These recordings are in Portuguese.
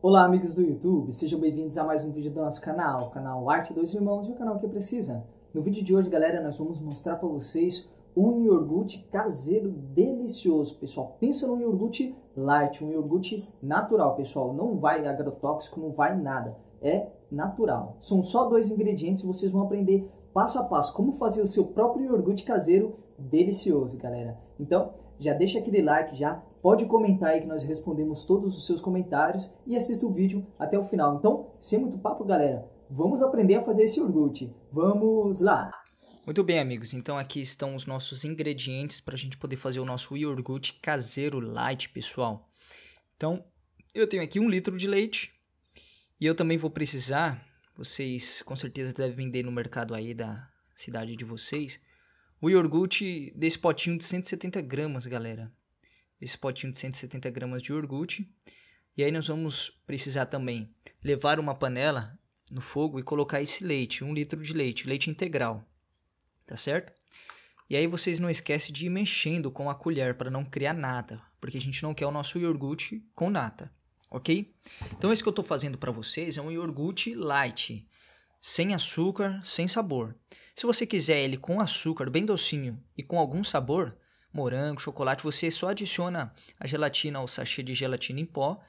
Olá amigos do YouTube, sejam bem-vindos a mais um vídeo do nosso canal, o canal Arte dos Irmãos, o canal que precisa. No vídeo de hoje, galera, nós vamos mostrar para vocês um iogurte caseiro delicioso, pessoal. Pensa num iogurte light, um iogurte natural, pessoal. Não vai agrotóxico, não vai nada. É natural. São só dois ingredientes e vocês vão aprender passo a passo como fazer o seu próprio iogurte caseiro delicioso, galera. Então, já deixa aquele like já, pode comentar aí que nós respondemos todos os seus comentários e assista o vídeo até o final. Então, sem muito papo, galera, vamos aprender a fazer esse iogurte. Vamos lá! Muito bem, amigos. Então aqui estão os nossos ingredientes para a gente poder fazer o nosso iogurte caseiro light, pessoal. Então, eu tenho aqui um litro de leite e eu também vou precisar, vocês com certeza devem vender no mercado aí da cidade de vocês, o iogurte desse potinho de 170 gramas, galera. Esse potinho de 170 gramas de iogurte. E aí nós vamos precisar também levar uma panela no fogo e colocar esse leite, um litro de leite, leite integral, tá certo? E aí vocês não esquecem de ir mexendo com a colher para não criar nada, porque a gente não quer o nosso iogurte com nata, ok? Então esse que eu estou fazendo para vocês é um iogurte light, sem açúcar, sem sabor. Se você quiser ele com açúcar, bem docinho e com algum sabor, morango, chocolate, você só adiciona a gelatina, o sachê de gelatina em pó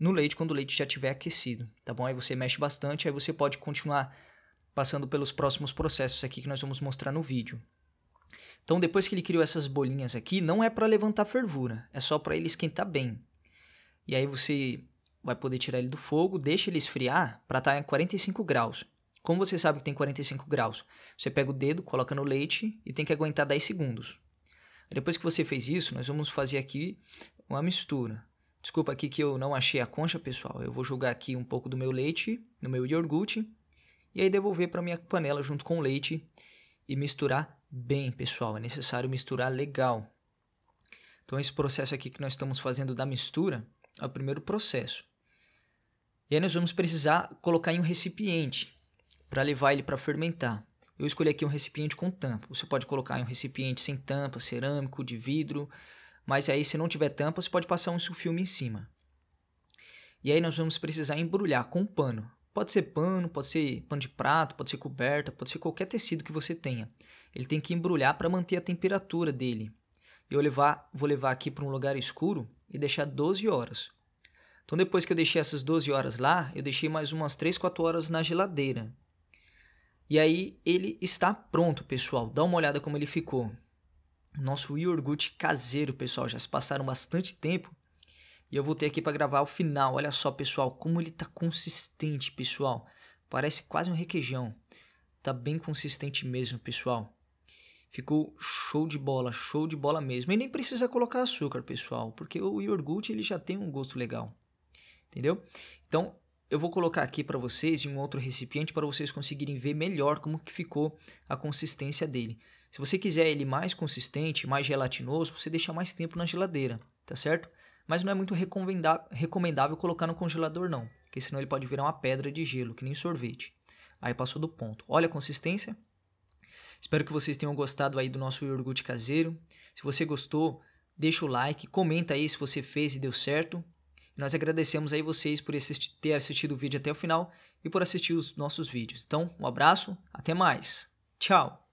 no leite quando o leite já estiver aquecido, tá bom? Aí você mexe bastante, aí você pode continuar passando pelos próximos processos aqui que nós vamos mostrar no vídeo. Então, depois que ele criou essas bolinhas aqui, não é para levantar fervura, é só para ele esquentar bem. E aí você vai poder tirar ele do fogo, deixa ele esfriar para estar em 45 graus. Como você sabe que tem 45 graus? Você pega o dedo, coloca no leite e tem que aguentar 10 segundos. Depois que você fez isso, nós vamos fazer aqui uma mistura. Desculpa aqui que eu não achei a concha, pessoal. Eu vou jogar aqui um pouco do meu leite no meu iogurte e aí devolver para minha panela junto com o leite e misturar bem, pessoal. É necessário misturar legal. Então esse processo aqui que nós estamos fazendo da mistura é o primeiro processo. E aí nós vamos precisar colocar em um recipiente para levar ele para fermentar. Eu escolhi aqui um recipiente com tampa. Você pode colocar em um recipiente sem tampa, cerâmico, de vidro, mas aí se não tiver tampa, você pode passar um sulfilme em cima. E aí nós vamos precisar embrulhar com um pano. Pode ser pano, pode ser pano de prato, pode ser coberta, pode ser qualquer tecido que você tenha. Ele tem que embrulhar para manter a temperatura dele. Eu levar, vou levar aqui para um lugar escuro e deixar 12 horas. Então depois que eu deixei essas 12 horas lá, eu deixei mais umas 3, 4 horas na geladeira. E aí ele está pronto, pessoal. Dá uma olhada como ele ficou. Nosso iogurte caseiro, pessoal. Já se passaram bastante tempo. E eu voltei aqui para gravar o final. Olha só, pessoal, como ele está consistente, pessoal. Parece quase um requeijão. Tá bem consistente mesmo, pessoal. Ficou show de bola, show de bola mesmo. E nem precisa colocar açúcar, pessoal, porque o iogurte ele já tem um gosto legal. Entendeu? Então, eu vou colocar aqui para vocês em um outro recipiente para vocês conseguirem ver melhor como que ficou a consistência dele. Se você quiser ele mais consistente, mais gelatinoso, você deixa mais tempo na geladeira, tá certo? Mas não é muito recomendável colocar no congelador não, porque senão ele pode virar uma pedra de gelo, que nem sorvete. Aí passou do ponto. Olha a consistência. Espero que vocês tenham gostado aí do nosso iogurte caseiro. Se você gostou, deixa o like, comenta aí se você fez e deu certo. Nós agradecemos aí vocês por ter assistido o vídeo até o final e por assistir os nossos vídeos. Então, um abraço, até mais. Tchau!